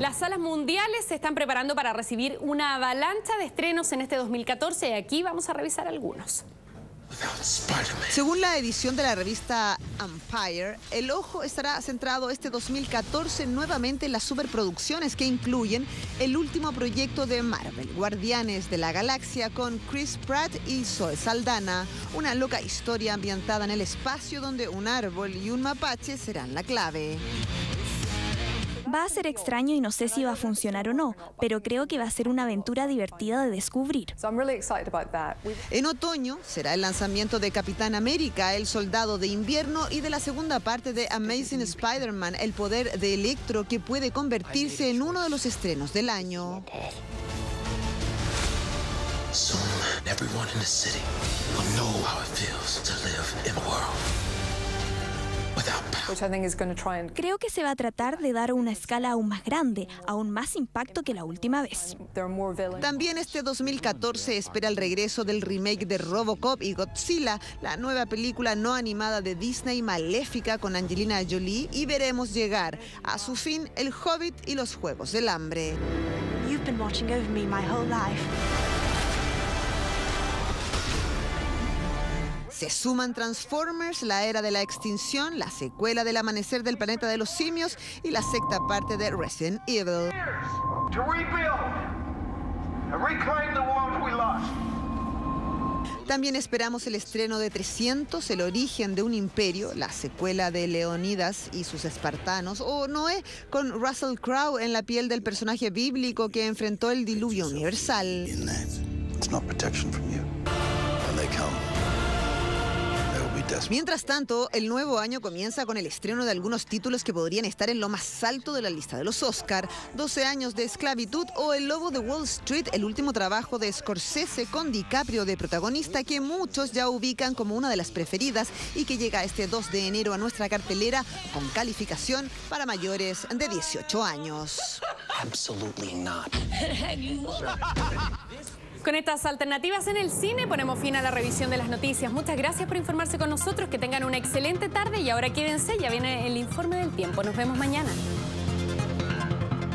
Las salas mundiales se están preparando para recibir una avalancha de estrenos en este 2014 y aquí vamos a revisar algunos. Según la edición de la revista Empire, el ojo estará centrado este 2014 nuevamente en las superproducciones que incluyen el último proyecto de Marvel, Guardianes de la Galaxia, con Chris Pratt y Zoe Saldana, una loca historia ambientada en el espacio donde un árbol y un mapache serán la clave. Va a ser extraño y no sé si va a funcionar o no, pero creo que va a ser una aventura divertida de descubrir. En otoño será el lanzamiento de Capitán América, el soldado de invierno y de la segunda parte de Amazing Spider-Man, el poder de Electro que puede convertirse en uno de los estrenos del año. Creo que se va a tratar de dar una escala aún más grande, aún más impacto que la última vez. También este 2014 espera el regreso del remake de Robocop y Godzilla, la nueva película no animada de Disney Maléfica con Angelina Jolie y veremos llegar a su fin El Hobbit y los Juegos del Hambre. Se suman Transformers, la era de la extinción, la secuela del amanecer del planeta de los simios y la sexta parte de Resident Evil. También esperamos el estreno de 300, el origen de un imperio, la secuela de Leonidas y sus espartanos, o Noé con Russell Crowe en la piel del personaje bíblico que enfrentó el diluvio universal. Mientras tanto, el nuevo año comienza con el estreno de algunos títulos que podrían estar en lo más alto de la lista de los Oscar. 12 años de esclavitud o El Lobo de Wall Street, el último trabajo de Scorsese con DiCaprio de protagonista que muchos ya ubican como una de las preferidas y que llega este 2 de enero a nuestra cartelera con calificación para mayores de 18 años. Con estas alternativas en el cine ponemos fin a la revisión de las noticias. Muchas gracias por informarse con nosotros, que tengan una excelente tarde y ahora quédense, ya viene el informe del tiempo. Nos vemos mañana.